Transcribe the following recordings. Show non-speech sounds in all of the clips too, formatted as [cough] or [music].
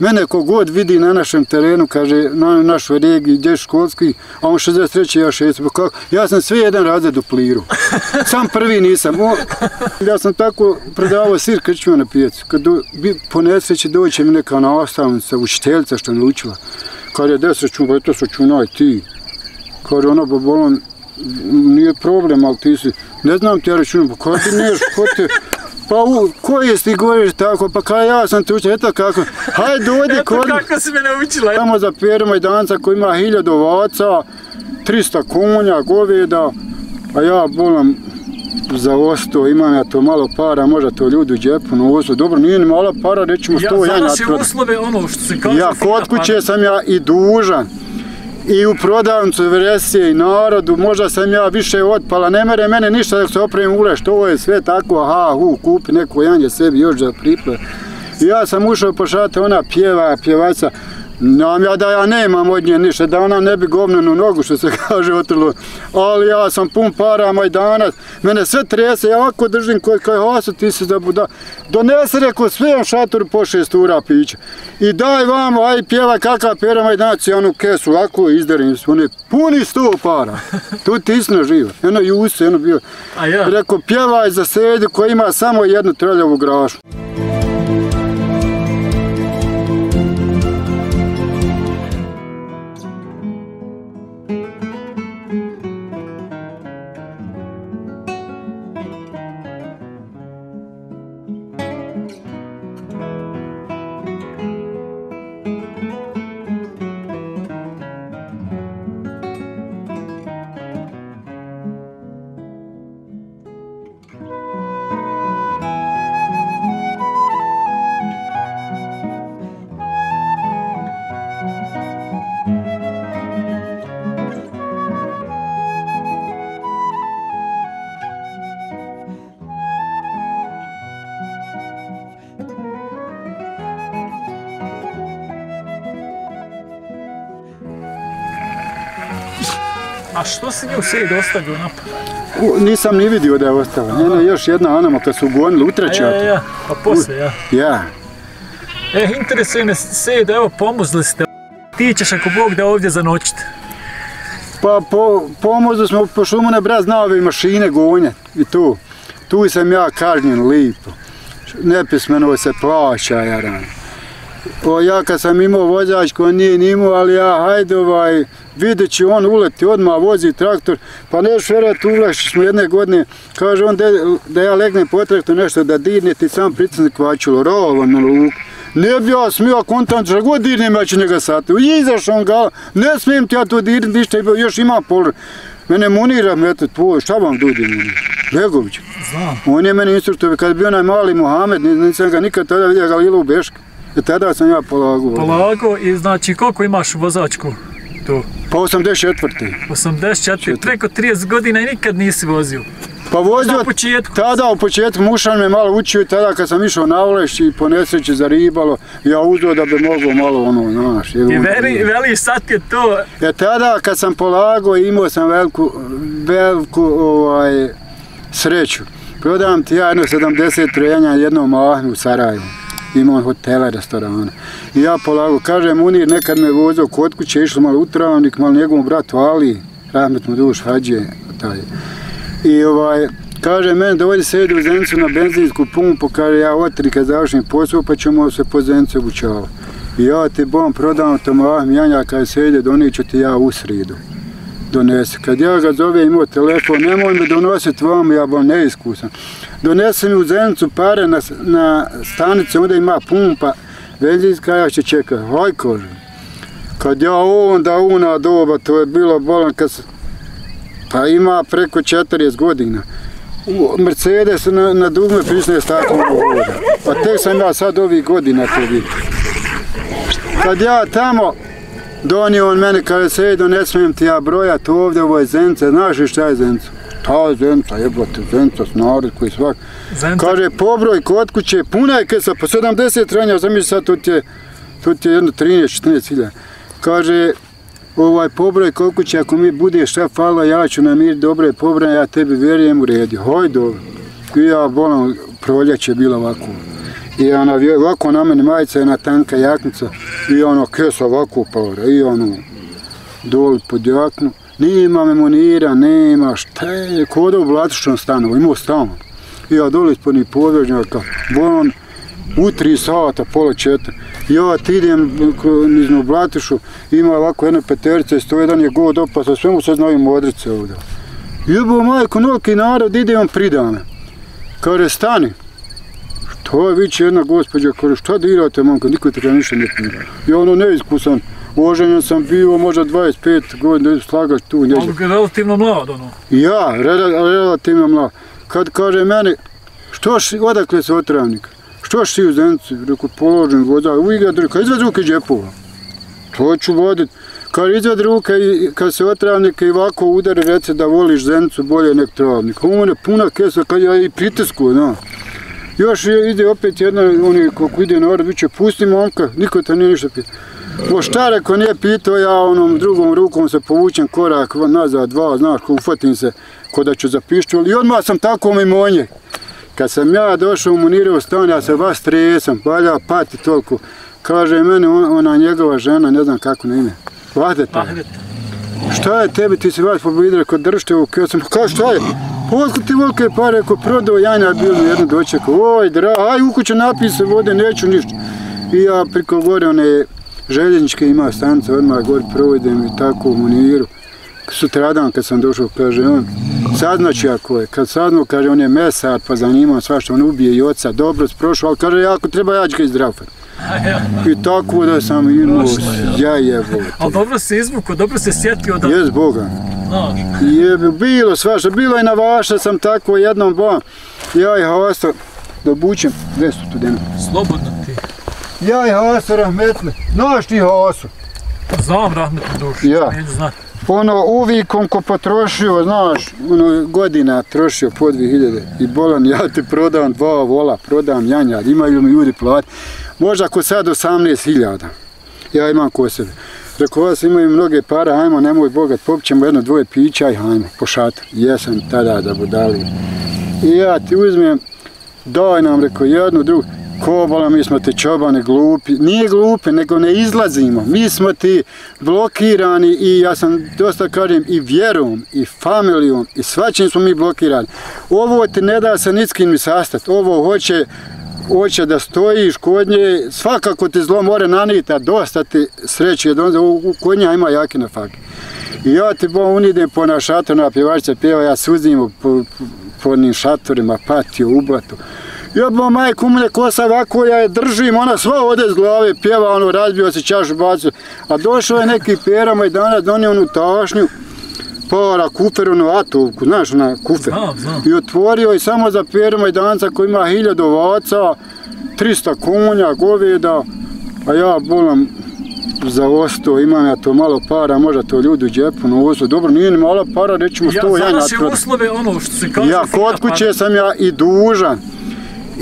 Mene kogod vidi na našem terenu, kaže, na našoj regiji, gdje je školski, a on 63. ja 60. Pa kako? Ja sam sve jedan razred duplirao. [laughs] Sam prvi nisam. O, ja sam tako predavao sir krčima na pijecu. Kad do, bi, po nesreći doće mi neka nastavnica, učiteljica što me učila. Kad je deset čun, pa to su čunaj ti. Kad je ona, ba bolan, nije problem, ali ti si, ne znam ti ja računam, pa kada ti neš, ko te, Pa u, koji ti govoriš tako, pa kaj ja sam te učio, eto kako, hajde dođi kod... Eto kako si me naučila. Tamo za Peru Majdanca koji ima hiljadu ovaca, 300 konja, goveda, a ja bolam za osto, imam ja to malo para, možda to ljudi u džepu nosu, dobro, nije ni malo para, rećemo sto ja, janja. Ja, za naše uslove, ono što se kaže... Ja, kod kuće sam ja i dužan, i u prodavnicu veresije i narodu, možda sam ja više otpala, ne mere mene ništa da se opravim ule, što ovo je sve tako, aha, hu, kupi neko janje sebi još da priple. I ja sam ušao po šate, ona pjeva, pjevaca, Nam ja da ja nemam od nje ništa, da ona ne bi govnenu nogu, što se [laughs] kaže otrlo. Ali ja sam pun para, moj danas, mene sve trese, ja ovako držim koji kaj hasu, ti se da buda. Donese reko sve šatoru po šest ura pića. I daj vamo, aj pjeva kakav pjera moj danas, i onu kesu, ovako izderim se, one puni sto para. [laughs] Tu ti isno živo, jedno juse, jedno bio. A ja? Reko, pjevaj za sedi koji ima samo jednu trljavu grašu. A što si nju sejde ostavio napad? U, nisam ni vidio da je ostala. Njena još jedna anama kad su gonili utrećati. Ja, ja, ja, pa posle, ja. Ja. E, interesuje me sejde, evo, pomuzli ste. Ti ćeš ako Bog da ovdje zanoćite. Pa po, pomozili smo po šumu na braz na ove mašine gonje i tu. Tu sam ja kažnjen lipo. Nepismeno se plaća, jaran. O, ja kad sam imao vozačku, on nije nimao, ali ja, hajde ovaj, vidjet će on uleti, odmah vozi traktor, pa neš vjerati ulašći smo jedne godine, kaže on de, da ja legnem po traktor nešto da dirne, ti sam pricani kvačulo, rovo na luk. Ne bi ja smio kontant, što god dirnem, ja ću njega sati. Izašao on ga, ne smijem ti ja to dirniti, ništa, još ima pol. Mene munira metet, po, šta vam dudi meni? Begović. Znam. On je meni instruktor, kad je bio onaj mali Mohamed, nisam ga nikad tada vidio Galilu u Beške. I tada sam ja polagao. Polago i znači koliko imaš vozačku tu? Pa 84. 84, preko 30 godina i nikad nisi vozio. Pa vozio, Na početku. tada u početku mušan me malo učio i tada kad sam išao na Oleš i po nesreći za ribalo, ja uzeo da bi mogao malo ono, znaš. I veri, veli sad je to, E tada kad sam polagao imao sam veliku, veliku ovaj, sreću. Prodam ti ja jedno 70 trenja jednom mahnu u Sarajevu imao hotela, restorana. I ja polago, kažem, Munir, nekad me vozao kod kuće, išlo malo u travnik, malo njegovom bratu Ali, Rahmet mu duš, hađe, taj. I ovaj, kaže meni da sedi u Zencu na benzinsku pumpu, kaže ja otri kad završim posao pa ćemo se po Zencu obučavati. I ja ti bom prodam to mah mjanja kad sedi, doniću ti ja u sridu. Donese. Kad ja ga zove imao telefon, nemoj me donositi vam, ja bom neiskusan. Donese mi u Zencu pare na, na stanici, onda ima pumpa, benzinska, ja će čekati. Hoj, kože. Kad ja onda una doba, to je bilo bolan kad pa ima preko 40 godina. U Mercedes na, na dugme prisne staklo voda. Pa tek sam ja sad ovih godina to vidio. Kad ja tamo donio on mene kada se jedo, ne smijem ti ja brojati ovdje, ovo je Zence, znaš li šta je Zenca? Ta je Zenca, jebote, Zenca, narod koji svak. Zenca. Kaže, pobroj kod kuće, puna je kesa, po 70 ranja, zamisli sad, tu ti je, tu ti je jedno 13-14 hilja. Kaže, ovaj pobroj kod kuće, ako mi bude šta falo, ja ću namiriti dobre pobroj, ja tebi vjerujem u redi. Hoj dobro. I ja bolam, proljeće bilo ovako. I ona ovako na meni majica jedna na tanka jaknica i ono kes ovako pora i ono doli pod jaknu. Nema memonira, nema šta je, kod u Blatišnom stanu, imao stan. I ja doli ispod njih podvežnjaka, volan u tri sata, pola četiri. Ja ti idem ko- niz Blatišu, ima ovako jedna peterica i sto jedan je god opasa, sve mu se znaju modrice ovdje. Ljubo majko, noliki narod, ide on pridane. Kaže, stani. Što je viće jedna gospođa, kaže, šta dirate, momka, niko te ga ništa ne pira. Ja ono neiskusan, oženjen sam bio možda 25 godina, slagaš tu. Ali relativno mlad, ono. Ja, rela- relativno mlad. Kad kaže meni, što si, odakle se otravnik? Što si u Zencu? Rekao, položen voda, uvijek ga drka, izved ruke džepova. To ću vodit. Kad izved ruke kad se otravnik i ovako udari, rece da voliš Zencu bolje nek travnik. Ovo je puna kesa, kad ja i pritisku, no. Još ide opet jedna, oni kako ide narod, viće, pusti momka, niko te nije ništa pitao. O šta reko nije pitao, ja onom drugom rukom se povučem korak nazad, dva, znaš, ko ufatim se, ko da ću zapišću, ali odmah sam tako mimo nje. Kad sam ja došao u Munirevo stan, ja se vas tresam, valja pati toliko. Kaže meni on- ona njegova žena, ne znam kako na ime, Vahdeta. Ahdet. Šta je tebi, ti si vas pobjede, rekao držite u keo sam, kao šta je? Otkud ti volike pare, rekao prodao jajna bilo jedno dočekao, oj dra, aj u kuću napij se vode, neću ništa. I ja priko gore one željezničke ima stanice, odmah gore provodem i tako u Muniru. Sutradan kad sam došao, kaže on, saznaću ja ko je. Kad saznao, kaže on je mesar, pa zanimao svašta, on ubije i oca, dobro si prošao, ali kaže, ako treba ja ću ga izdrafati. I tako da sam imao, ja jevo. Ali dobro se izvuko, dobro se sjetio da, Jes Boga. Je bilo svašta, bilo je na vaša sam tako jednom bo. Ja ih hasta da bučem, gdje su slobodno ti. Ja ih hasta rahmetli, znaš ti hasu. Znam rahmetnu dušu, Ja. neću znati. Ono uvikom ko potrošio, znaš, ono godina trošio po 2000 i bolan, ja ti prodam dva vola, prodam janja, imaju mi ljudi plati. Možda ko sad 18.000, ja imam ko sebe. Rekao, vas imaju mnoge para, hajmo, nemoj bogat, popićemo jedno dvoje pića i hajmo, po šator. Jesam tada da budali. I ja ti uzmem, daj nam, rekao, jednu, drugu, kobala, mi smo ti čobane glupi, nije glupi, nego ne izlazimo, mi smo ti blokirani i ja sam dosta kažem i vjerom, i familijom, i svačim smo mi blokirani. Ovo ti ne da se nickim mi sastati, ovo hoće, hoće da stojiš kod nje, svakako ti zlo more nanita, dosta ti sreće, da u, u, kod ima jaki na fakt. I ja ti bo unidem po na šator, na pjevačica pjeva, ja suzim po, po, po onim šatorima, patio, u. Ja bo majku mene kosa ovako, ja je držim, ona sva ode iz glave, pjeva, ono, razbio se čašu bacio. A došao je neki pera Majdana, donio onu tašnju, para, kufer, onu atovku, znaš, ona kufer. Znam, znam. I otvorio i samo za pera Majdanca koji ima hiljadu ovaca, 300 konja, goveda, a ja bolam za osto, imam ja to malo para, možda to ljudi u džepu nosu, dobro, nije ni malo para, rećemo Ja, 100 za janja naše prodam. uslove, ono što se kaže... Ja kod kuće para. sam ja i dužan.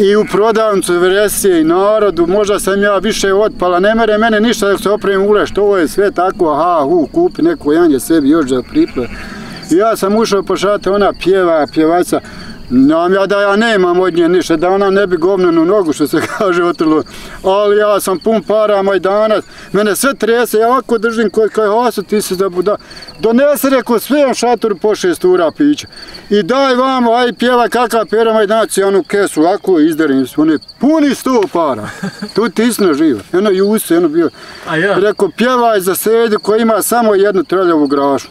I u prodavnicu veresije i narodu, možda sam ja više otpala, ne mere mene ništa da se opremim uleš, to je sve tako, aha, hu, kupi neko janje sebi još da priple. I ja sam ušao po šate, ona pjeva, pjevaca, Nam ja da ja nemam od nje ništa, da ona ne bi govnenu nogu, što se [laughs] kaže otrlo. Ali ja sam pun para, Majdanac, mene sve trese, ja ovako držim kod kaj hasu, ti se da buda. Donese, reko, sve on šatoru po šest ura pića. I daj vamo, aj pjeva kakav pera Majdanac, i onu kesu, ovako izderim, one puni sto para. [laughs] Tu ti istina živa. Eno Jusi, eno bio. A ja, Rekao, pjevaj za sedu koji ima samo jednu trljavu grašu.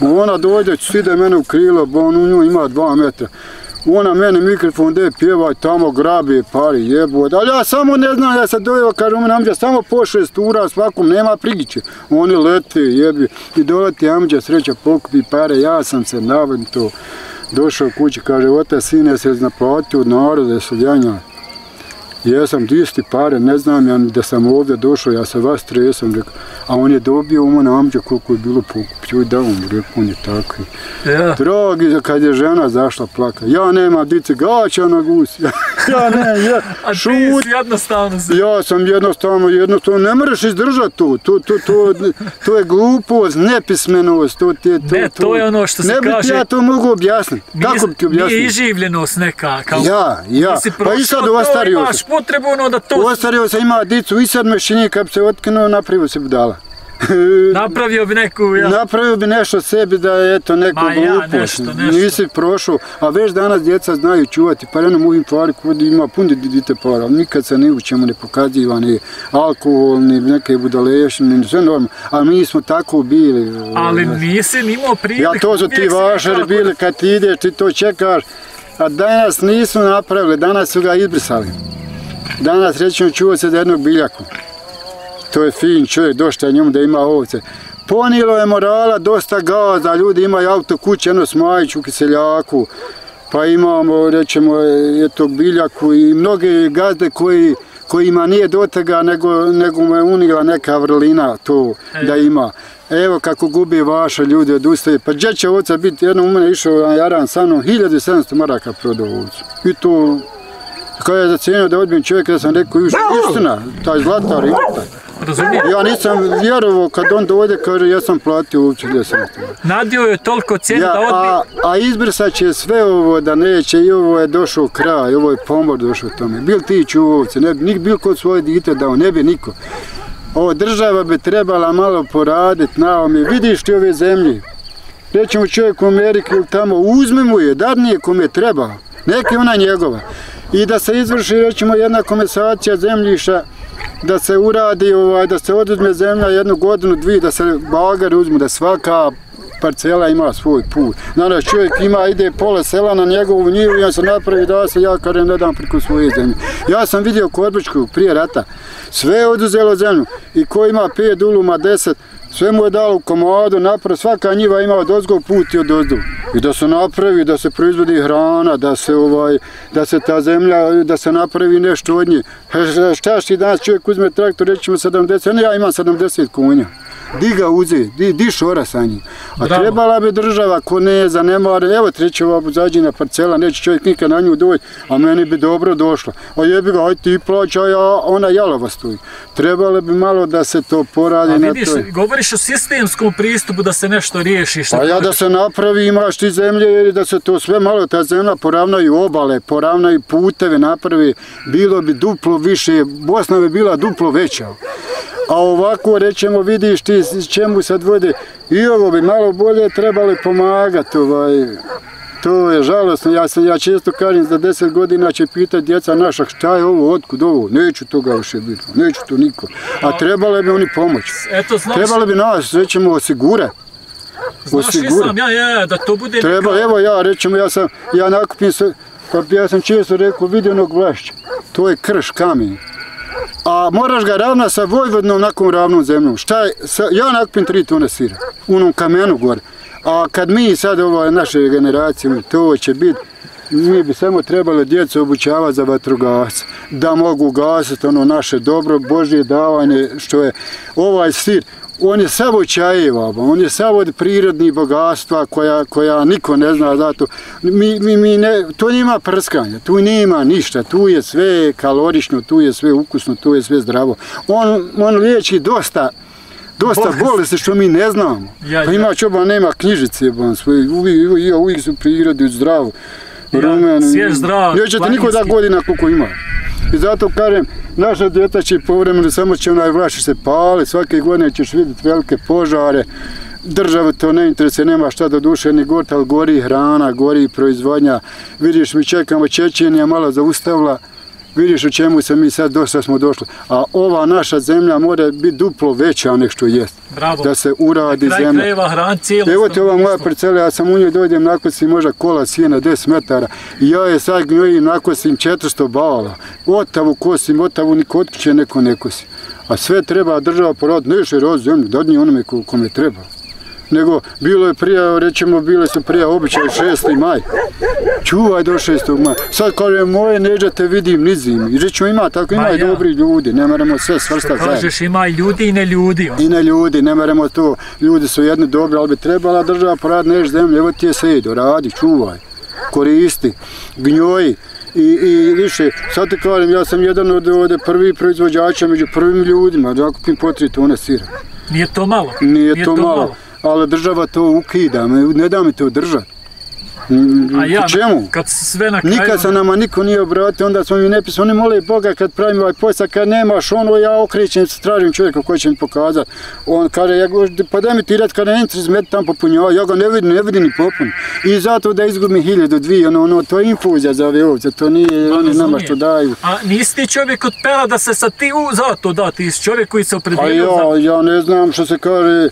Ona dođe, svide mene u krilo, bo on u nju ima dva metra. Ona mene mikrofon de pjevaj tamo grabi pari jebote. Ali ja samo ne znam, ja se dojeva, kaže, mi amđa, samo po šest ura svakom, nema prigiće. Oni lete jebi i doleti amđa sreća pokupi pare, ja sam se navim to. Došao kući, kaže, otac sine se naplatio od naroda, su Jesam, di su ti pare, ne znam ja da sam ovdje došao, ja se vas tresam, rekao, a on je dobio umo na amđa koliko je bilo pokupio i dao mu, rekao, on je takvi. ja. Dragi, kad je žena zašla plaka, ja nemam dice, gaća na gusi. [laughs] ja ne, ja, A ti šut. si jednostavno si. Ja sam jednostavno, jednostavno, ne moraš izdržati tu, to, to, to, to je glupost, nepismenost, to, ti je, to, Ne, to je ono što se ne bi kaže- ti ja to mogu objasniti, kako bi ti Nije objasniti? iživljenost neka. Kao, Ja, ja, pa i sad to, ostario sam. Potrebu ono da to Ostario sam, ima dicu i sad mešćini, kad bi se otkinuo, napravio se budala. [laughs] napravio bi neku... Ja, Napravio bi nešto sebi da je eto neko Ma ja, glupost. nešto, nešto. Nisi prošao, a već danas djeca znaju čuvati, pa jednom uvim tvari kod ima puno dite para, ali nikad se ni u čemu ne pokaziva, ni alkohol, ni neke budalešine, ni sve normalno, ali mi smo tako bili. ali nisi ni imao priliku. Ja to su ti vašari bili kad ti ideš, ti to čekaš, a danas nisu napravili, danas su ga izbrisali. Danas rećemo čuo se da jednog biljaku. To je fin čovjek, došta njemu da ima ovce. Ponilo je morala dosta gaza, ljudi imaju auto kuće, jedno smajić u kiseljaku, pa imamo, rećemo, je tog biljaku i mnoge gazde koji kojima nije do toga, nego, nego mu je unila neka vrlina to da ima. Evo kako gubi vaše ljudi odustaje. Pa gdje će ovca biti? Jednom u mene išao na Jaran sa mnom, 1700 maraka prodao ovcu. I to, kada je zacijenio da odbijem čovjeka, da sam rekao, "Iš, istina, taj zlatar ima taj. Razumijem. Ja nisam vjerovao kad on dođe, kaže, ja sam platio ovcu 1700 maraka. Nadio je toliko cijenu Ja, da odbi... a, a izbrisat će sve ovo da neće i ovo je došao kraj, ovo je pomor došao tome. Bil ti čuvovce, ne bi nik bil kod svoje dite dao, ne bi niko. Ovo država bi trebala malo poraditi na ovome. Vidiš ti ove zemlje, rećemo čovjek u Ameriki ili tamo, uzmi mu je, dadni je kome treba, neka je ona njegova. I da se izvrši, rećemo, jedna komesacija zemljišta da se uradi, ovaj, da se oduzme zemlja jednu godinu, dvije, da se bagari uzmu, da svaka parcela ima svoj put. Naravno, čovjek ima, ide pola sela na njegovu njivu i on se napravi da se ja kažem ne dam preko svoje zemlje. Ja sam vidio Korbičku prije rata, sve je oduzelo zemlju i ko ima 5 duluma, 10, sve mu je dalo u komadu, napravi, svaka njiva ima od ozgo put i od ozdu. I da se napravi, da se proizvodi hrana, da se ovaj, da se ta zemlja, da se napravi nešto od nje. Šta- Šta danas čovjek uzme traktor, rećemo 70, ne, ja imam 70 konja. Di ga uze, di, di šora sa njim. A Bravo. trebala bi država, ko ne zanemare, evo treća ova buzađina parcela, neće čovjek nikad na nju doći, a meni bi dobro došlo. A jebi ga, ti plaća, ja, ona jalova stoji. Trebalo bi malo da se to poradi A na vidiš, to. govoriš o sistemskom pristupu da se nešto riješi. Pa ja da se napravi, imaš ti zemlje, i da se to sve malo, ta zemlja poravnaju obale, poravnaju puteve, napravi, bilo bi duplo više, Bosna bi bila duplo veća. A ovako, rećemo, vidiš ti čemu sad vode, i ovo bi malo bolje trebali pomagati, ovaj, To je žalostno, ja, sam, ja često kažem za deset godina će pitati djeca naša šta je ovo, otkud ovo, neću toga više biti, neću to niko. A trebale bi oni pomoći. Eto, znaš, Trebalo bi nas, rećemo, osigurati. znaš osigura. islam, ja, ja, da to bude Treba, evo ja, rećemo, ja sam, ja nakupim se, pa ja sam često rekao, vidio onog vlašća, to je krš kamen. A moraš ga ravna sa Vojvodnom nakon ravnom zemljom. Šta je, sa, ja nakupim tri tone sira, u onom kamenu gore. A kad mi sad, ova naše generacije, to će biti, mi bi samo trebalo djecu obučavati za vatrogasce, da mogu gasiti ono naše dobro, Božje davanje, što je ovaj sir, on je samo čajeva, on je samo od prirodnih bogatstva koja, koja niko ne zna zato. Mi, mi, mi ne, to nima prskanja, tu nema ništa, tu je sve kalorično, tu je sve ukusno, tu je sve zdravo. On, on liječi dosta dosta Bolesti. što mi ne znamo. Ja, pa ja. ima čoban, nema knjižice, bon, svoj, uvijek, uvijek, uvijek su prirodi zdravo. Ja, rumen, svjež, zdrav, Nećete niko da godina koliko ima. I zato kažem, naša djeta će povremeno samo će onaj vlaši se pali, svake godine ćeš vidjeti velike požare, država to ne interesuje, nema šta do duše ni gort, ali gori hrana, gori proizvodnja. Vidiš, mi čekamo Čečenija malo zaustavila, vidiš u čemu se mi sad dosta smo došli. A ova naša zemlja mora biti duplo veća nek što jest. Bravo. Da se uradi Kraj zemlja. krajeva hran cijelo. Evo ti ova moja parcela, ja sam u njoj dođem, nakosim možda kola sjena 10 metara i ja je sad gnjojim, nakosim 400 bala. Otavu kosim, otavu ni kod kuće neko ne kosi. A sve treba država porad, ne še roz zemlju, dadni onome ko, kome treba. Nego, bilo je prije, rećemo, bile su prije običaj 6. maj. Čuvaj do 6. maja. Sad kaže, moje neđe te vidim nizim. I rećemo, ima tako, ima Ma i ja. dobri ljudi, ne moramo sve svrstati zajedno Kažeš ima i ljudi i ne ljudi. i na ljudi, ne meremo to, ljudi su jedni dobri, ali bi trebala država porad neš zemlje, evo ti je sedo, radi, čuvaj, koristi, gnjoji, I, i više, sad te kažem, ja sam jedan od ovdje prvi proizvođača među prvim ljudima, da kupim po tri tone sira. Nije to malo. Nije, to, malo, ali država to ukida, me- ne da mi to držati. A ja, čemu? kad sve na kraju... Nikad se nama niko nije obratio, onda smo mi nepisali, oni mole Boga kad pravimo ovaj posao, kad nemaš ono, ja okrećem se, tražim čovjeka koji će mi pokazati. On kaže, ja, pa daj mi ti red, kada ne interesi met tam popunjava, ja ga ne vidim, ne vidim ni popun. I zato da izgubim hiljadu, dvije, ono, ono, to je infuzija za ove ovce, to nije, oni nama što daju. A nisi ti čovjek od pera da se sa ti u zato da, ti si čovjek koji se opredelio za... Pa ja, ja ne znam što se kaže,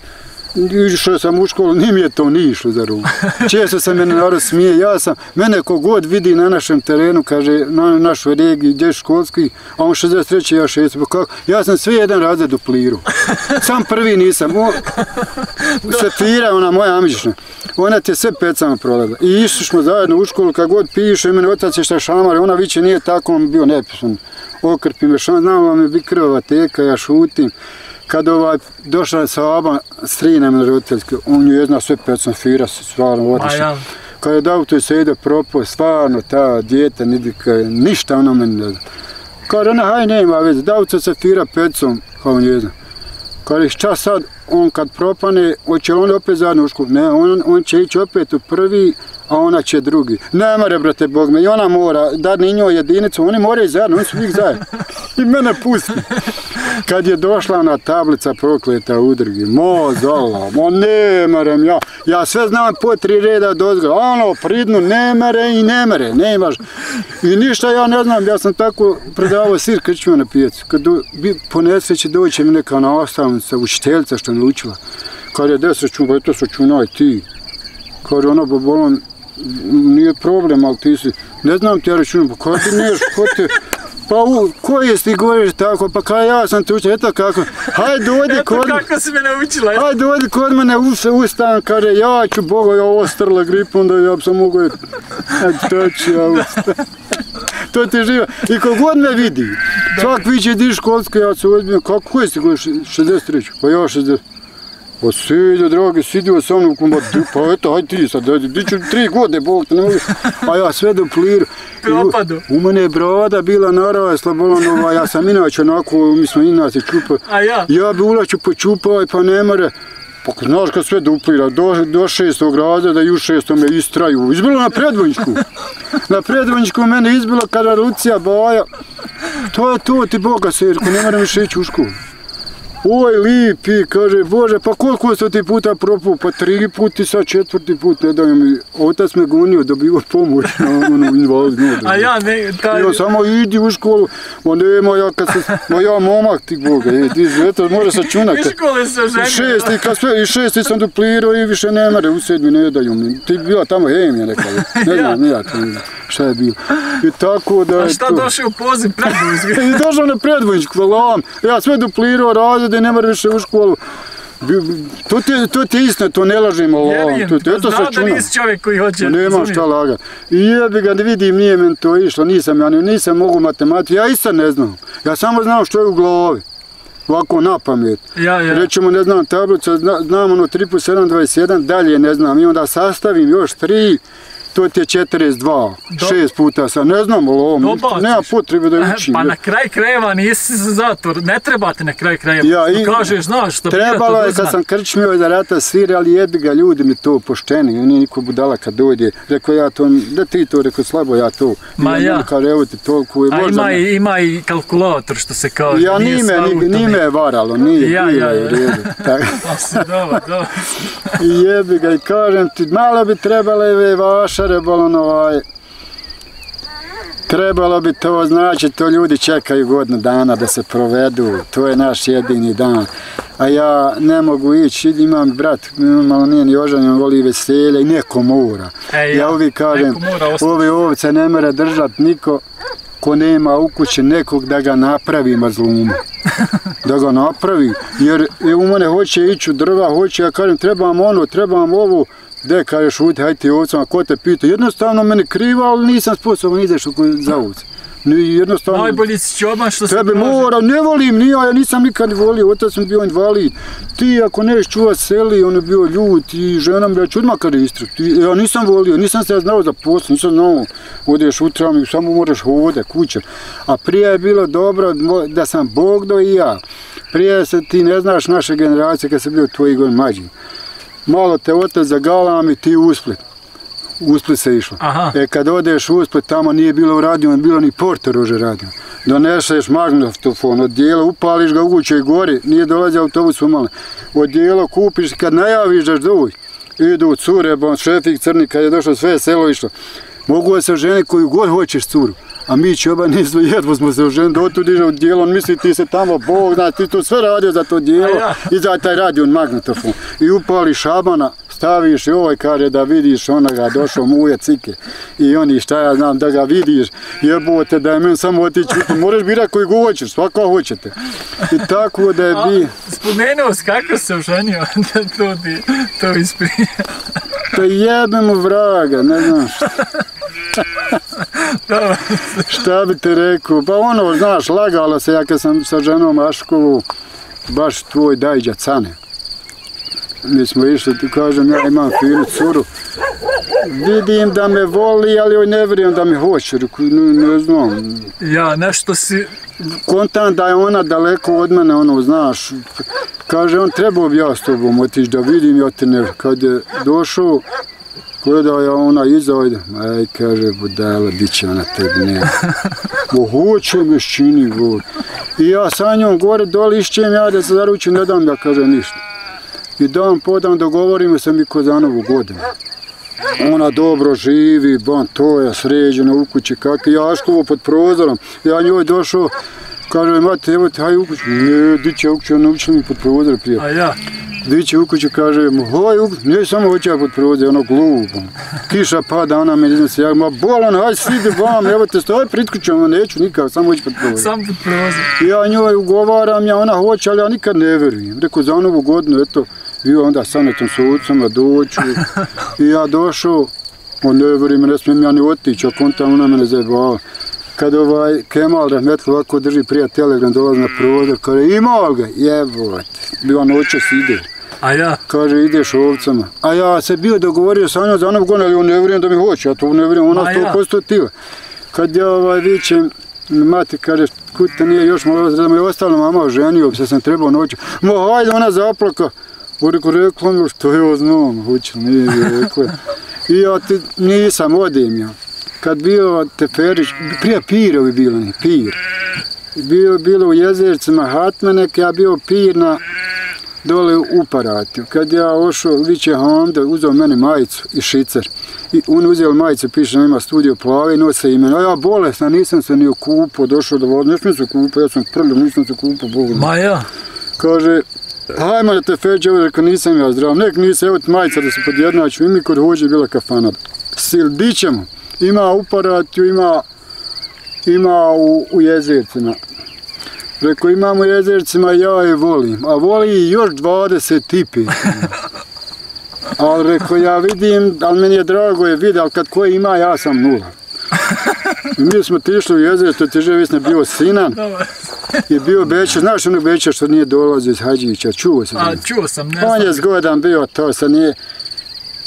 išao sam u školu, nije mi je to ni išlo za ruku. Često se mene narod smije, ja sam, mene kogod vidi na našem terenu, kaže, na našoj regiji, gdje je školski, a on 63. ja 60. Pa kako? Ja sam sve jedan razred duplirao. Sam prvi nisam. O, Sefira, ona moja amična, ona te sve pecama prolazila. I išli smo zajedno u školu, kad god piše, mene otac je šta šamar, ona viće nije tako, on bio nepisan. Okrpi me šamar, znam vam je bi krvava teka, ja šutim. Kad ovaj došla soba, strina me roditeljske, on je zna sve pecam, fira se, stvarno A otišla. ja, Kad je dao to se ide propao, stvarno ta djeta, nidi, ništa ono meni ne zna. Kaže, ona, haj nema veze, dao se se fira pecom, kao on je zna. Kaže, šta sad, on kad propane, hoće on opet zajedno u školu? Ne, on, on će ići opet u prvi, a ona će drugi. Ne more, brate, Bog me, i ona mora, da ni njoj jedinicu, oni moraju zajedno, oni su uvijek zajedno. I mene pusti. Kad je došla ona tablica prokleta udrgi, mo zola, mo ne merem ja, ja sve znam po tri reda dozga, ono pridnu ne mere i ne mere, nemaš. I ništa ja ne znam, ja sam tako predavao sir krčima na pijacu. Kad do, bi, po nesreći doće mi neka nastavnica, učiteljica što me učila. Kad je deset račun, pa je to su računaj ti. Kaže ono, babolon, nije problem, ali ti si, ne znam ti ja računam, pa ko ti neš, ko te, pa u, ko je ti govoriš tako, pa kaj ja sam te učio, eto kako, hajde dođi eto kod me, kako si me naučila. hajde dođi kod mene, u se ustan, kaže, ja ću, Boga, ja ostrla grip, onda ja bi sam mogu, eto to ću ja ustan. [laughs] To ti živa. I kogod me vidi, svak viće di školsko, ja se ozbiljno, kako koji si koji 63? Pa ja 60. Pa sidi, dragi, sidi sa mnom, kuma, di- pa eto, hajde ti sad, ajde, di ću tri godine, Bog te ne mogu. A ja sve do pliru. I u- mene je brada bila narasla, bolanova, ja sam inače onako, mi smo inače čupali. A ja? Ja bi ulaču počupao, pa ne more. Pa znaš kad sve duplira, do, do šestog razreda i u šestom me istraju. Izbilo na predvojničku. Na predvojničku mene izbilo kada Lucija Baja. To je to ti Boga serko, ne moram više ići u školu. Oj, lipi, kaže, Bože, pa koliko sam ti puta propao? Pa tri puti, sad četvrti put, ne daju mi. Otac me gonio, dobio pomoć na ono invalidnu. [laughs] A ja ne, taj... Ja samo idi u školu, ma nema ja kad se, ma ja momak ti Boga, e, ti eto, može se čunak. Iz škole se oženio. Šesti, kad sve, i šesti sam duplirao i više ne mere, u sedmi ne daju mi. Ti bi bila tamo hemija neka, [laughs] ne znam, ja to šta je bilo. I tako da A je šta to. došao u poziv [laughs] preduzmi? I došao na predvojničku, hvala vam. Ja sve duplirao razrede, ode, ne mora više u školu. To ti, to ti je istina, to ne lažim ovo. Jerijem, to, to, to da nisi čovjek koji hoće. Pa nema šta laga. I ja bi ga vidim, nije men to išlo, nisam, ja nisam mogu matematiku, ja isto ne znam. Ja samo znam što je u glavi. Ovako na pamet. Ja, ja. Rećemo, ne znam, tablicu, znam ono 3 plus 7, 21, dalje ne znam. I onda sastavim još to ti je puta sam, ne znam o ovom, nema potrebe da učim. Pa na kraj krajeva nisi za ne trebate na kraj krajeva, ja, to kažeš, znaš, to Trebalo je kad sam krčmio da rata svira, ali jebi ga ljudi mi to pošteni, nije niko budala kad dođe, rekao ja to, da ti to, rekao slabo ja to, ma ja, ja. kao evo ti toliko, je, možda... A ima, ne... ima i kalkulator što se kaže, ja, nije nime, sva nime, nime varalo, nije, ja, nije, ja, ja, ja, ja, ja, ja, ja, ja, ja, ja, ja, ja, ja, ja, ja, ja, ja, ja, ja, bolan ovaj, Trebalo bi to, znači to ljudi čekaju godinu dana da se provedu, to je naš jedini dan. A ja ne mogu ići, imam brat, malo nije ni oženjen, voli veselje i neko mora. E, ja uvijek kažem, ove ovce ne mora držat niko ko nema u kući nekog da ga napravi mazlumu. Da ga napravi, jer u mene hoće ići u drva, hoće, ja kažem trebam ono, trebam ovo, gde kažeš uti, hajde ti ovcama, ko te pita, jednostavno mene kriva, ali nisam sposoban izaš za ovce. Ni jednostavno... Najbolji si čoban što se Tebe mora, ne volim, nije, ja nisam nikad volio, otac sam bio invalid. Ti ako neš čuvat seli, on je bio ljut i žena mi reći odmah kad istru. Ti, ja nisam volio, nisam se znao za posao, nisam znao, odeš u travnik, samo moraš hode, kuće. A prije je bilo dobro da sam Bog do i ja. Prije se ti ne znaš naše generacije kad se bio tvoji godin mlađi. Malo te otac za galam i ti u Split. U Split se išlo. Aha. E kad odeš u Split, tamo nije bilo radio, nije bilo ni porter ože radio. Doneseš magnetofon, odijelo, upališ ga u kuće i gori, nije dolazio autobus umale. Odijelo kupiš, kad najaviš da dođi, idu cure, bon, šefik crni, kad je došlo sve selo išlo. Mogu se ženi koju god hoćeš curu. A mi čoba nismo jedvo smo se oženili, do tu diže odijelo, on misli ti se tamo, Bog zna, ti tu sve radio za to dijelo A ja. [laughs] i za taj radio magnetofon. I upali šabana, staviš i ovaj kaže da vidiš onoga, došao muje cike. I oni šta ja znam da ga vidiš, jebote da je men samo otići, moraš birat koji go hoćeš, svako hoćete. I tako da je A, bi, spomenuo si kako se oženio, [laughs] da to ti to isprije. to jebemo vraga, ne znam šta, [laughs] [laughs] Šta bi te rekao. Pa ono, znaš, lagala se ja kad sam sa ženom Aškovu, baš tvoj dajđa cane. Mi smo išli, ti kažem, ja imam finu curu. Vidim da me voli, ali joj ne vjerujem da me hoće. Ne, ne znam, Ja, nešto si... kontan da je ona daleko od mene, ono, znaš, kaže, on trebao bi ja s tobom otići da vidim, ja te ne, kad je došao, gledao je ona iza, ojde, aj, kaže, budala, bit će ona tebi, ne. [laughs] Bo hoće ščini, god. I ja sa njom gore dole išćem ja da se zaručim, ne dam da kaže ništa. I dan po dan dogovorimo se mi ko za novu godinu. Ona dobro živi, ban to je sređena u kući, kak je Jaškovo pod prozorom. Ja njoj došao, kaže, mate, evo te, haj u kuću. Ne, di će u kuću, ona učila mi pod prozor prije. A ja, Di će u kuću, kaže, hoj u kuću, ne samo ja pod prozor, ono glupo. Kiša pada, ona me iznosi, ja, ma bolan, haj sidi vam, evo te, stoj pred kućom, neću nikak, samo hoću pod prozor. sam pod prozor. Ja njoj ugovaram, ja ona hoće, ali ja nikad ne verujem. Rekao, za novu godinu, eto, i onda sa netom sucama doću. I ja došao, on ne vjerujem, ne smijem ja ni otići, ako on tamo ona mene zajebava. Kad ovaj Kemal Rahmetli ovako drži prija telegram, dolazi na prozor, kaže, ima ga, jebote, bio noće ide. A ja, Kaže, ideš ovcama. A ja se bio dogovorio sa njom za onog godina, ali on ne vjerujem da mi hoće, ja to ne vjerujem, ona ja. 100% tila. Kad ja ovaj vičem, mati kaže, kud te nije još malo da me je ostalo mama oženio, se sam trebao noću. Ma hajde, ona zaplaka. U reku, rekla mi, što je znam, hoće, nije rekla. I ja ti, nisam, odim ja. Kad bio Teferić, prije Pirovi bilo, ne, Pir. Bio, bilo u jezercima Hatmanek, ja bio Pir na dole u Paratiju. Kad ja ošao, viće Honda, uzeo mene majicu i šicer. I on uzeo majicu, piše da ima studio plave i nose ime. A ja bolesna, nisam se ni okupao, došao do voda, ne smijem se okupao, ja sam prljao, nisam se okupao, Bogu. ma ja. Kaže, hajmo da te feđe, ovo rekao, nisam ja zdrav, nek nisam, evo ti majica da se podjednaču, i mi kod hođe bila kafana. Sil, di ćemo? Ima u Paratiju, ima, ima u, u jezercima. Rekao, imamo jezercima, ja je volim, a voli još 20 tipi. Ali rekao, ja vidim, ali meni je drago je vidi, ali kad ko ima, ja sam nula. I mi smo ti išli u jezero, to ti ževisne bio Sinan, je bio Beća, znaš ono Beća što nije dolazio iz Hadžića, čuo se. A čuo sam, ne On je zgodan bio, to se nije.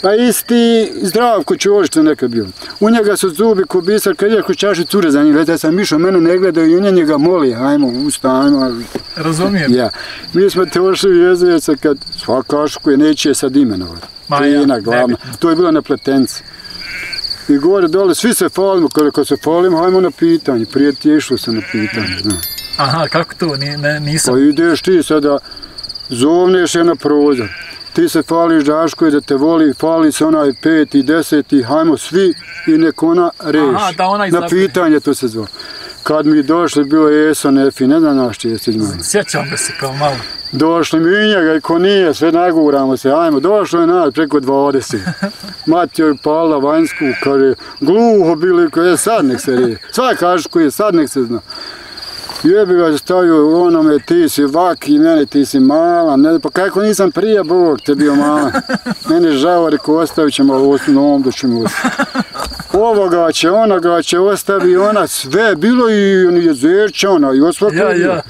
Pa isti zdravko čuošte neka bio. U njega su zubi ko bisar, kad je čaši cure za njim, gledaj sam išao, mene ne gledaju i on njega moli, hajmo, usta, hajmo. Razumijem. Ja. Mi smo te ošli u jezerica kad svakašku je neće sad imenovati. Tina, ne glavna. To je bilo na pletenci. I gore dole, svi se falimo, kada kad se falimo, hajmo na pitanje. Prije ti je išlo se na pitanje, znaš. Aha, kako to, Ni, ne, nisam. Pa ideš ti sada, zovneš je na prozor. Ti se fališ Daško i da te voli, fali se onaj peti, deseti, hajmo svi i nek ona reši. Aha, da ona Na izabere. pitanje to se zove. Kad mi došli, bilo je Eso Nefi, ne znam naš česti imali. Sjećam ga se kao malo. Došli mi i njega i ko nije, sve naguramo se, ajmo, došlo je nas preko 20. Matio je pala vanjsku, kaže, gluho bili, kaže, sad nek se rije. Sva kaže koji je, sad nek se zna. Jebi ga stavio u onome, ti si vaki, mene ti si mala, ne, pa kako nisam prije, Bog te bio mala. [laughs] Mene žao, rekao, ostavit ćemo ovo osnovnom, da ćemo ovoga će, onoga će, ostavi ona sve, bilo i on jezerča ona i osvako. Ja, ja,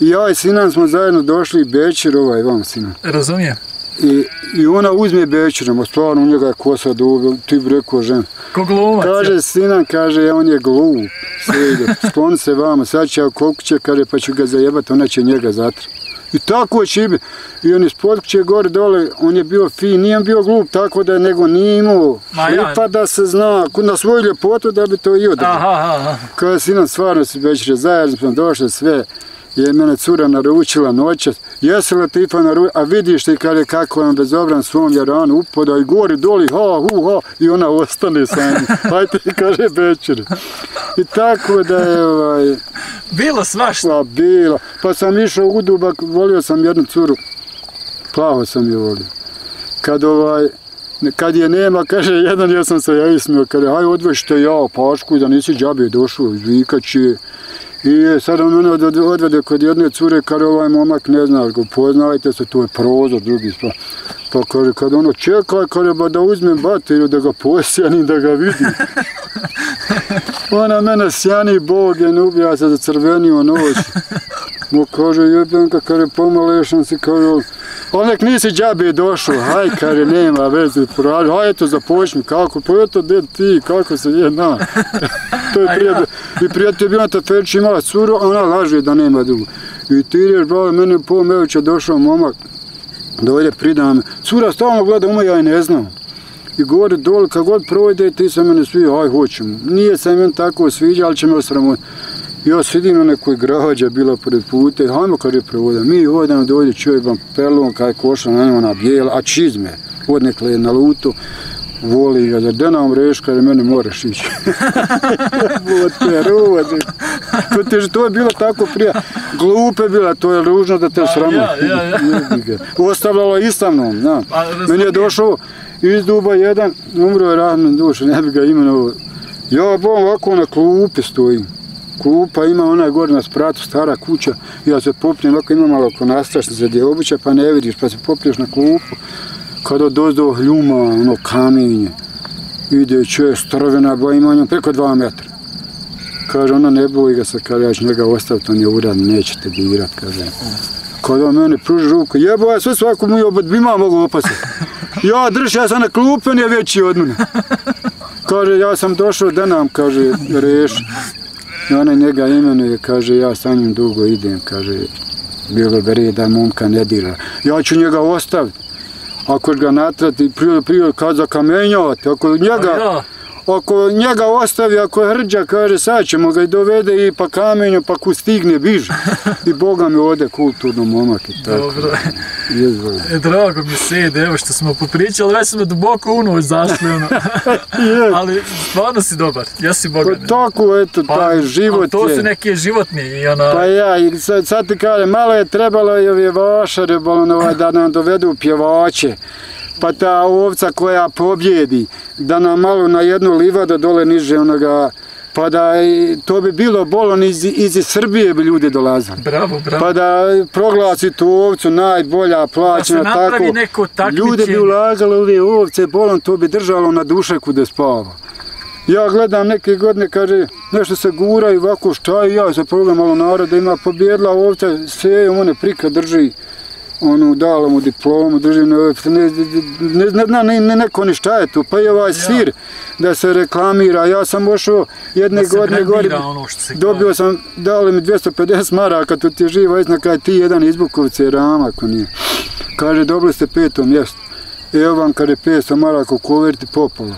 I ja i Sinan smo zajedno došli Bečer, ovaj vam Sinan. razumijem. I, I ona uzme Bečerom, a stvarno u njega je kosa dobil, ti bi rekao žen. Ko glumac. Kaže Sinan, kaže, on je glup, sve sklon se vama, sad će koliko će, kaže, pa ću ga zajebati, ona će njega zatra. I tako će bi. I on iz potkuće gore dole, on je bio fin, nije bio glup tako da nego nije imao Ma ja. pa da se zna, na svoju ljepotu da bi to i održao. Aha, aha, aha. Kada sinan stvarno si večer zajedno smo došli sve, je mene cura naručila noćas, jesi li tipa naručila, a vidiš ti kada kako on bezobran svom jaranu upoda i gori doli, ha, hu, ha, i ona ostane sa njim. [laughs] Hajde, kaže večer. I tako da je, ovaj, Bilo svašta. Pa bila. Pa sam išao u Dubak, volio sam jednu curu. Plavo sam je volio. Kad ovaj, kad je nema, kaže jedan, ja sam se ja ismio, kaže, aj odvešte ja pašku da nisi džabe došao, vikaći. I sad on mene od- odvede kod jedne cure, kaže ovaj momak ne zna, go poznajte se, to je prozor, drugi spa. Pa kaže, kad ono čeka, kaže, ba da uzmem bateriju, da ga posjanim, da ga vidim. [laughs] Ona mene sjani Bog je ne ubija se za crvenio noć. Mo kaže, jebenka, kaže, pomalešan si, kaže, ali nek nisi džabe došao, haj, kaže, nema veze, poradi, haj, eto, započni, kako, pa eto, de ti, kako se je, na. [laughs] to je prijatelj. I prijatelj je bio na teferči, imala curu, a ona laže da nema drugu. I ti ideš, brale, mene po mevića došao momak, dojde pridam me. Cura stalno gleda, uma ja i ne znam. I gore dole, kad god projde, ti se mene svi, aj hoćemo. Nije se meni tako sviđa, ali će me osramoti. Ja sidim na nekoj građa, bila pored pute, hajmo kad je provoda. Mi hodamo, dojde čovjek vam pelom, kad je košla na njima na bijela, a čizme, odnekle na lutu, voli ga, da nam reš, kad je mene moraš ići. Bote, [laughs] rode. To, ti, to je bilo tako prije, glupe bila, to je ružno da te Pa, sramo. ja, ja, ja. [laughs] Ostavljalo istavnom, na. Pa, Meni je došao iz duba jedan, umro je rahman duša, ne bi ga imenovao. Ja bom ovako na klupi stojim. Klupa ima onaj gore na spratu, stara kuća. Ja se popnem, ovako ima malo oko nastrašno za djeobića, pa ne vidiš, pa se popneš na klupu. Kada dozdo hljuma, ono kamenje, ide čest, trvena boja, ima njom preko dva metra. Kaže, ona ne boj ga se, kaže, ja ću njega ostaviti, on je urad, nećete dirat, kaže. Kada on mene pruži ruku, jebo, ja sve svako mu je obad bima mogu opasiti. Ja drži, ja sam na klupi, on je veći od mene. Kaže, ja sam došao da nam, kaže, reši. I ona njega imenuje, kaže, ja sa njim dugo idem, kaže, bilo bi reda da momka ne dira. Ja ću njega ostaviti. Ako ga natrati, prije, prije kad zakamenjavati, ako njega, Ja, ako njega ostavi, ako je hrđa, kaže, sad ćemo ga i dovede i pa kamenju, pa ku stigne, biže. I Boga mi ode kulturno momak i tako. dobro. Jezvo. E, drago mi se, ide, evo što smo popričali, već smo duboko u noć zašli, ono. [laughs] ali stvarno si dobar, jesi bogan. Pa tako, eto, taj život to je. su neke životni i ono, Pa ja, i sad, sad ti kažem, malo je trebalo i ove vašare bolno, ovaj, da nam dovedu pjevače. Pa ta ovca koja pobjedi, da nam malo na jednu livadu dole niže onoga, pa da to bi bilo bolno iz, iz Srbije bi ljudi dolazili. bravo, bravo. Pa da proglasi tu ovcu najbolja plaćena, napravi tako. neko takmičenje. Ljudi bi ulagali ove ovce, bolon to bi držalo na dušeku da spava. Ja gledam neke godine, kaže, nešto se gura i ovako šta i ja se problem malo naroda ima pobjedla ovca, sve one prika drži onu dala mu diplomu, drži ne, ne, ne, ne, zna ne, ne, neko ni šta je tu, pa i ovaj sir da se reklamira, ja sam ošao jedne da godine brandira ono Dobio sam, dali mi 250 maraka, tu ti je živa istina, kaj ti jedan iz Bukovice rama, ako nije. Kaže, dobili ste peto mjesto. Evo vam, kada je 500 maraka u koverti popola.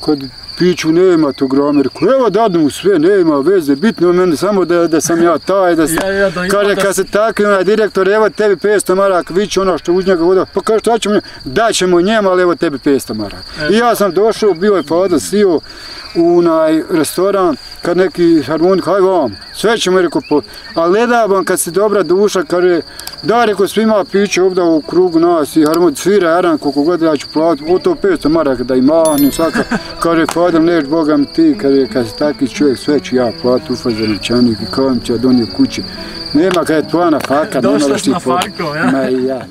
Kod piću nema tog rekao, evo dadnu mu sve, nema veze, bitno meni samo da, da sam ja taj, da sam... Ja, ja, da Kaže, da kad se- se takvi onaj direktor, evo tebi 500 maraka, vi će ono što uz njega voda, pa kaže, šta ćemo njemu? Daćemo njemu, ali evo tebi 500 maraka. I ja sam došao, bio je Fado sio u onaj restoran, kad neki harmonik, haj vam, sve ćemo, rekao, po... ali ne da vam kad si dobra duša, kaže, da, rekao, svima piće ovdje u krugu nas i harmonik svira, jaran, koliko god ja ću platiti, o to 500 maraka da im mahnem, svaka, kaže, Fadil, neš, Boga mi ti, kaže, kad si taki čovjek, sve ću ja platiti, ufaz za novčanik i kao će ja donio kući. Nema kad je tvoja na faka, nema Došla da si ti na po- faku, ja? Ma i ja.